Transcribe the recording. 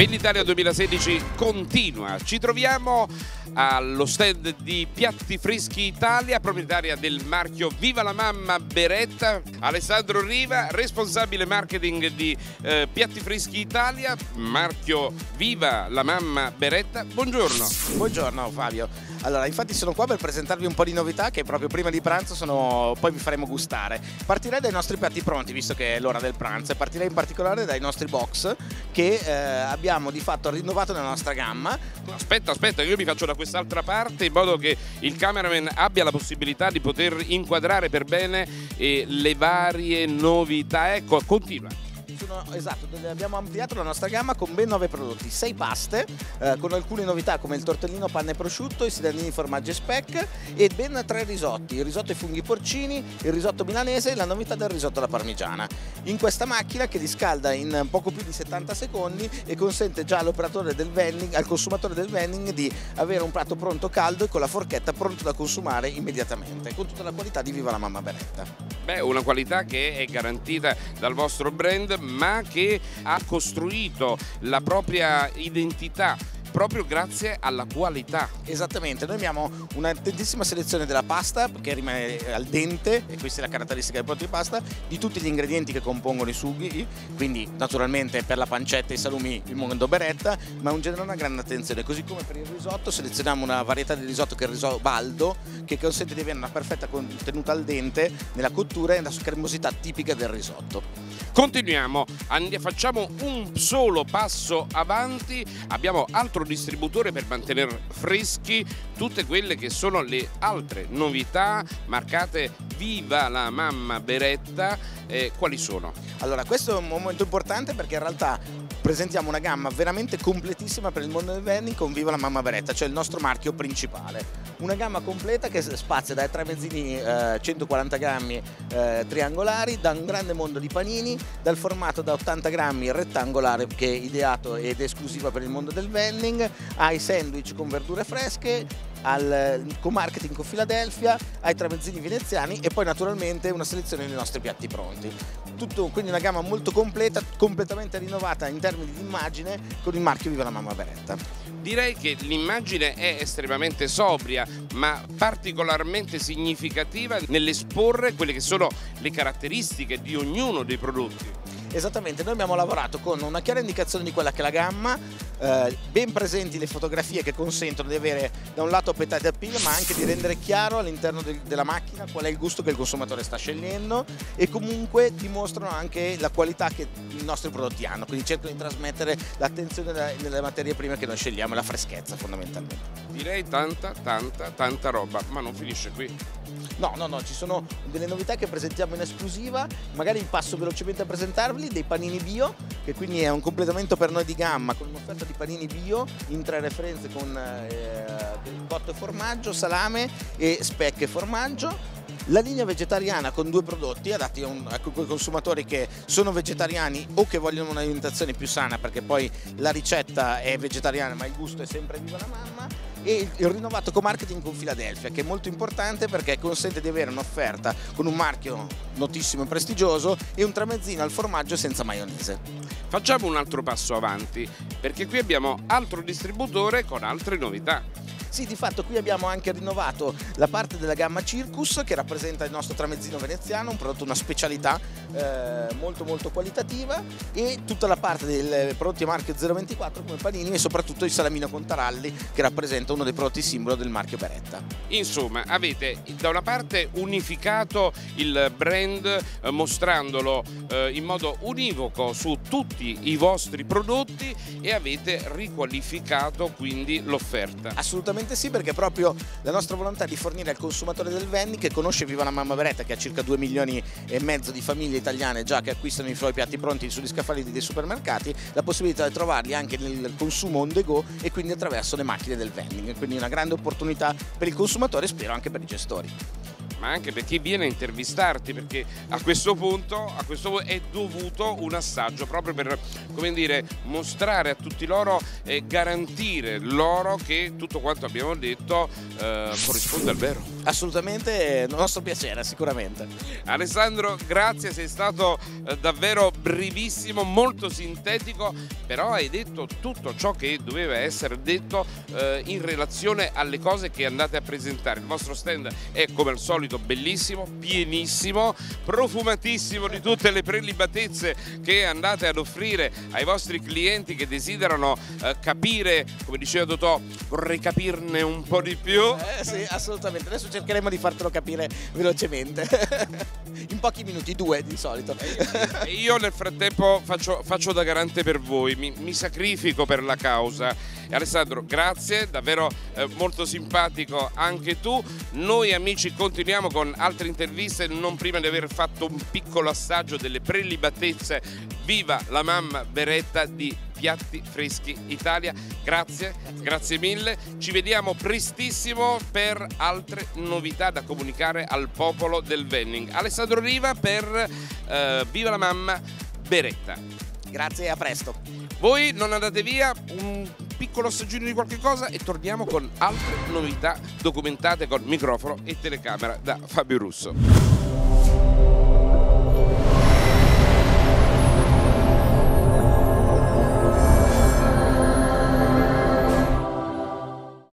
Bell'Italia 2016 continua, ci troviamo allo stand di Piatti Freschi Italia, proprietaria del marchio Viva la Mamma Beretta, Alessandro Riva, responsabile marketing di eh, Piatti Freschi Italia, marchio Viva la Mamma Beretta. Buongiorno. Buongiorno Fabio. Allora, infatti sono qua per presentarvi un po' di novità che proprio prima di pranzo sono... poi vi faremo gustare. Partirei dai nostri piatti pronti, visto che è l'ora del pranzo, e partirei in particolare dai nostri box che eh, abbiamo di fatto rinnovato nella nostra gamma. Aspetta, aspetta, io mi faccio da quest'altra parte in modo che il cameraman abbia la possibilità di poter inquadrare per bene eh, le varie novità. Ecco, continua sono, esatto, abbiamo ampliato la nostra gamma con ben 9 prodotti, 6 paste eh, con alcune novità come il tortellino panna e prosciutto, i sedannini formaggi e speck e ben 3 risotti, il risotto ai funghi porcini, il risotto milanese e la novità del risotto alla parmigiana. In questa macchina che riscalda in poco più di 70 secondi e consente già all'operatore del vending, al consumatore del vending di avere un prato pronto caldo e con la forchetta pronto da consumare immediatamente, con tutta la qualità di Viva la Mamma Beretta. Beh, una qualità che è garantita dal vostro brand ma che ha costruito la propria identità proprio grazie alla qualità. Esattamente, noi abbiamo un'attentissima selezione della pasta che rimane al dente, e questa è la caratteristica del prodotto di pasta, di tutti gli ingredienti che compongono i sughi, quindi naturalmente per la pancetta e i salumi il mondo beretta, ma in generale una grande attenzione, così come per il risotto selezioniamo una varietà di risotto che è il risotto baldo, che consente di avere una perfetta contenuta al dente nella cottura e la cremosità tipica del risotto. Continuiamo, facciamo un solo passo avanti, abbiamo altro distributore per mantenere freschi tutte quelle che sono le altre novità marcate Viva la mamma Beretta, eh, quali sono? Allora questo è un momento importante perché in realtà presentiamo una gamma veramente completissima per il mondo del vending con Viva la Mamma Beretta, cioè il nostro marchio principale. Una gamma completa che spazia dai tre mezzini eh, 140 grammi eh, triangolari, da un grande mondo di panini, dal formato da 80 grammi rettangolare che è ideato ed esclusiva per il mondo del vending, ai sandwich con verdure fresche, al co-marketing con Philadelphia, ai tramezzini veneziani e poi naturalmente una selezione dei nostri piatti pronti. Tutto, quindi una gamma molto completa, completamente rinnovata in termini di immagine con il marchio Viva la Mamma Beretta. Direi che l'immagine è estremamente sobria ma particolarmente significativa nell'esporre quelle che sono le caratteristiche di ognuno dei prodotti. Esattamente, noi abbiamo lavorato con una chiara indicazione di quella che è la gamma, eh, ben presenti le fotografie che consentono di avere da un lato petate appeal ma anche di rendere chiaro all'interno de della macchina qual è il gusto che il consumatore sta scegliendo e comunque dimostrano anche la qualità che i nostri prodotti hanno, quindi cercano di trasmettere l'attenzione nelle materie prime che noi scegliamo e la freschezza fondamentalmente. Direi tanta, tanta, tanta roba, ma non finisce qui. No, no, no, ci sono delle novità che presentiamo in esclusiva, magari passo velocemente a presentarvi, dei panini bio, che quindi è un completamento per noi di gamma, con un'offerta di panini bio in tre referenze con eh, cotto e formaggio, salame e specche e formaggio. La linea vegetariana con due prodotti adatti a, un, a quei consumatori che sono vegetariani o che vogliono un'alimentazione più sana perché poi la ricetta è vegetariana ma il gusto è sempre viva la mamma e il rinnovato co-marketing con Philadelphia che è molto importante perché consente di avere un'offerta con un marchio notissimo e prestigioso e un tramezzino al formaggio senza maionese. Facciamo un altro passo avanti perché qui abbiamo altro distributore con altre novità. Sì, di fatto qui abbiamo anche rinnovato la parte della gamma Circus che rappresenta il nostro tramezzino veneziano, un prodotto, una specialità eh, molto molto qualitativa e tutta la parte dei prodotti marchio 024 come panini e soprattutto il salamino con taralli che rappresenta uno dei prodotti simbolo del marchio Beretta. Insomma, avete da una parte unificato il brand eh, mostrandolo eh, in modo univoco su tutti i vostri prodotti e avete riqualificato quindi l'offerta. Assolutamente Assolutamente sì, perché proprio la nostra volontà di fornire al consumatore del vending che conosce Viva la Mamma Beretta, che ha circa 2 milioni e mezzo di famiglie italiane già che acquistano i suoi piatti pronti sugli scaffali dei supermercati, la possibilità di trovarli anche nel consumo on the go e quindi attraverso le macchine del vending. Quindi una grande opportunità per il consumatore e spero anche per i gestori. Ma anche per chi viene a intervistarti, perché a questo punto, a questo punto è dovuto un assaggio proprio per come dire, mostrare a tutti loro e garantire loro che tutto quanto abbiamo detto eh, corrisponde al vero. Assolutamente, nostro piacere, sicuramente. Alessandro, grazie, sei stato eh, davvero brevissimo, molto sintetico, però hai detto tutto ciò che doveva essere detto eh, in relazione alle cose che andate a presentare. Il vostro stand è come al solito bellissimo, pienissimo, profumatissimo di tutte le prelibatezze che andate ad offrire ai vostri clienti che desiderano eh, capire, come diceva Totò, vorrei capirne un po' di più. Eh sì, assolutamente. Adesso cercheremo di fartelo capire velocemente. In pochi minuti, due di solito. E io nel frattempo faccio, faccio da garante per voi, mi, mi sacrifico per la causa. E Alessandro, grazie, davvero eh, molto simpatico anche tu. Noi amici continuiamo con altre interviste, non prima di aver fatto un piccolo assaggio delle prelibatezze. Viva la mamma Beretta di Piatti Freschi Italia. Grazie, grazie mille. Ci vediamo prestissimo per altre novità da comunicare al popolo del Venning. Alessandro Riva per eh, Viva la mamma Beretta. Grazie e a presto. Voi non andate via, un piccolo assaggino di qualche cosa e torniamo con altre novità documentate con microfono e telecamera da Fabio Russo.